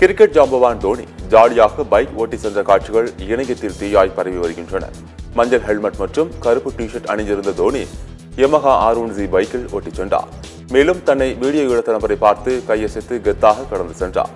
Cricket ஜாம்பவான் தோனி ஜாலியாக bike ஓட்டி சென்ற காட்சிகள் இணையத்தில் தீயாய் பரவி வருகின்றன. மஞ்சள் ஹெல்மெட் மற்றும் கருப்பு டிஷர்ட் அணிந்திருந்த Dhoni Yamaha R one G பைக்கில் ஓட்டிச் சென்றார். மேலும் தன்னை வீடியோ எடுத்த நபரை பார்த்து கையசைத்து கெத்தாக கடந்து சென்றார்.